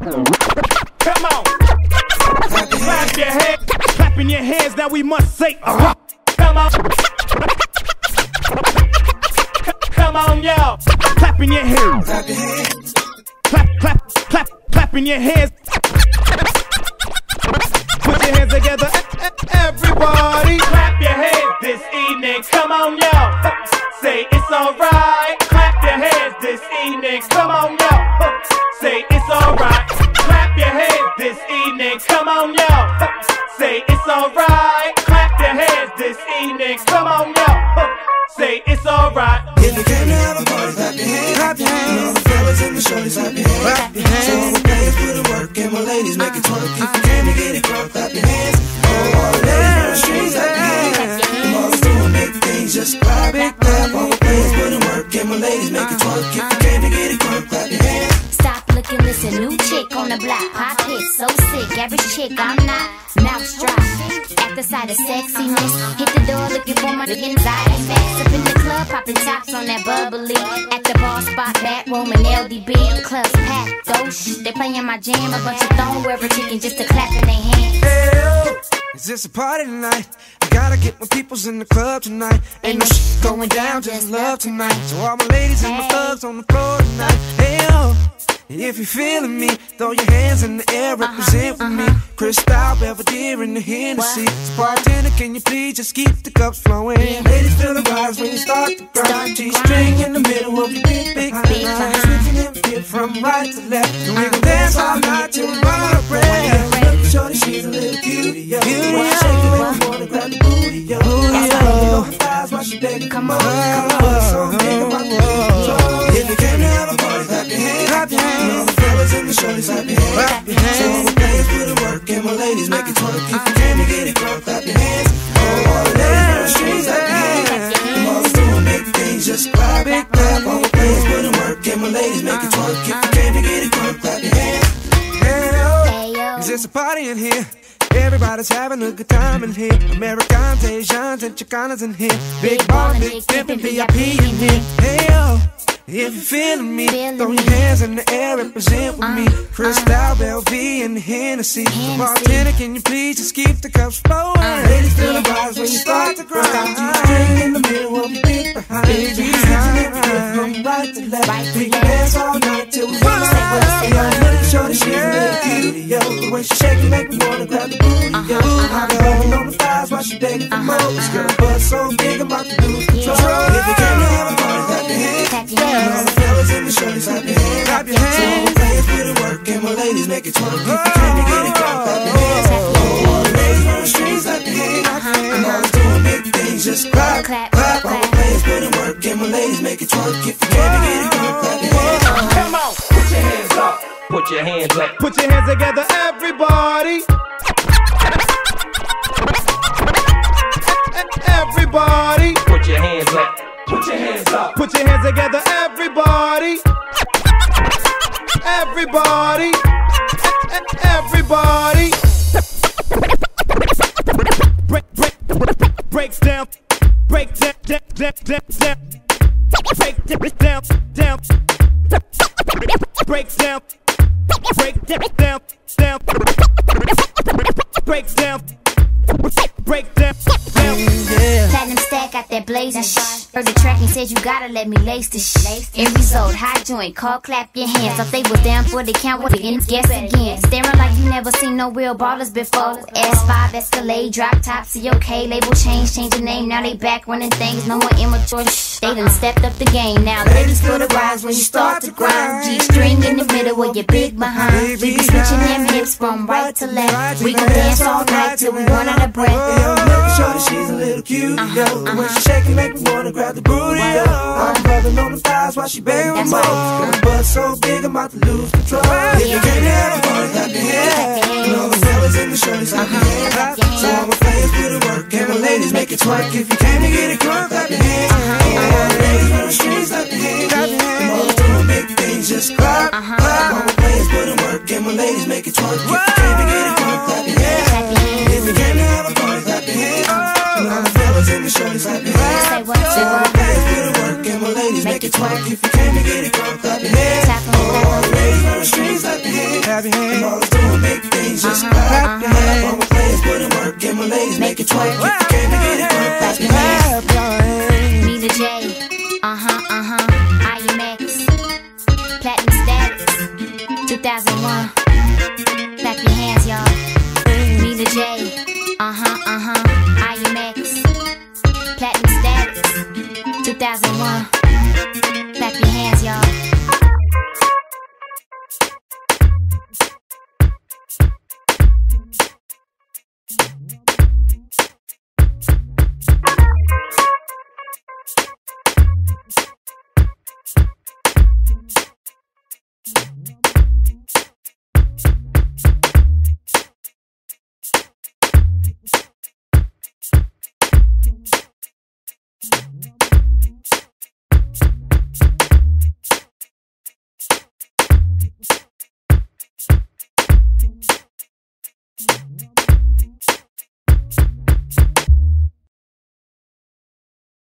Come on. Clap your hands. Clapping your hands. Now we must say. Uh, come on. Come on, y'all. Clapping your hands. Clap your hands. Clap, clap, clap, clapping your hands. On, y'all. Say it's alright. Clap your hands this evening. Come on, y'all. Say it's alright. If you came to have a party, clap your hands. Clap your hands. All the fellas and the shorties, clap your hands. Clap your hands. So all the players put in work and my ladies make it twerk. If you came to get it crunk, clap your hands. Oh, all the ladies on the streets, clap your hands. The mothers doing big things, just clap, clap. All the players put in work and my ladies make it twerk. If chick I'm not. Mouth drop, at the sight of sexiness. Hit the door looking for my anxiety max. Up in the club, popping tops on that bubbly. At the bar spot, back room and LDB. Clubs packed, oh, those shh, they playing my jam. A bunch of thong wearing chickens just to clap in their hands. Hey, is this a party tonight? I gotta get my peoples in the club tonight. Ain't no shit going down, just love tonight. So all my ladies and my thugs on the floor tonight. Hey, yo. If you're feeling me, throw your hands in the air, uh-huh. represent with me. Crystal, Belvedere, and the Hennessy. So bartender, can you please just keep the cups flowing? Ladies feel the rise when you start to grind. G-string in the middle of your big, big behind. Switching and flip from right to left. And we gon' dance all night till we run out of breath. Look, Shorty, she's a little cutie, yo. Cutie, yo. Shake it, me wanna grab the booty, yo. Booty, yo. on the thighs while she begging. Come on, party in here? Everybody's having a good time in here. Americans, Asians, and Chicanas in here. Big ballin', big pimpin', VIP in here. Hey yo, if you're feeling me, throw your hands in the air, represent with me. Crystal, Belvie, and the Hennessy. Bartender, can you please just keep the cups flowing? Uh-huh. Ladies feel the vibes when you start to grind. G-string in the middle of the big behind. G-string from right to left. We can dance all night till we yo. The way she shake it make me wanna grab the booty, yo. I got her on the thighs while she begging for uh-huh, more. This girl uh-huh. butt so big, I'm about to lose control. If you came to have a party, clap your hands. And all the fellas and the shorties, clap your hands. Clap your hands. So all the players put in work and my ladies make it twerk. If you came to get it crunk, clap your hands. Oh, all the ladies on the streets, clap your hands. And all the doing big things, just clap, clap, clap. All the players put in work and my ladies make it twerk. If you came to get it crunk, clap your hands. Come on. Put your hands up. Put your hands up. Put your hands together, everybody. Everybody. Put your hands up. Put your hands up. Put your hands together, everybody. Everybody. Everybody. Break, break, breaks down. Break down, down, down, down, down. Break down, down, down. Breaks down. Break down, down. Platinum stack got that blazing shh. Heard the track and said you gotta let me lace the shh. End result, high joint, call clap your hands. Thought they was down for the count, what again? Guess again. Staring like you never seen no real ballers before. S5 Escalade, drop top, see okay. Label change, change the name, now they back running things. No more immature shh. They done stepped up the game. Now ladies for the rise when you start to grind. G string in the middle with your big behind. We be switching them hips from right to left. We gon' dance all night till we run out of breath. Look, shorty, she's a little cute, yo. The way she uh-huh. shake it make me wanna grab the booty, yo. I'm rubbing on the thighs while she begging for more. Her butt so big, I'm about to lose control. If you can't have a party, clap your hands. And all the fellas and the shorties, clap make it twerk. If you came to get it crunk, clap your hands. Uh-huh. I got ladies with the strings, clap your hands. I'm all doing big things, just clap, clap. All my players put in work, and my ladies make it twerk. If you came to get it crunk, clap your hands. If you came to have a party, clap your hands. You know the fellas in the shorties, clap your hands. Say what? Say what? My players put in work, and my ladies make it twerk. If you came to get it crunk, clap your hands. All my ladies with the strings, clap your hands. I'm all doing big things, just clap uh-huh. clap. All my players put in work my ladies make it twerk. If you can't get it, work, pass me legs. Mila J, uh-huh, uh-huh, IMX, Platinum Status, 2001. Clap your hands, y'all. Mila J, uh-huh, uh-huh, IMX, Platinum Status, 2001. Clap your hands, y'all.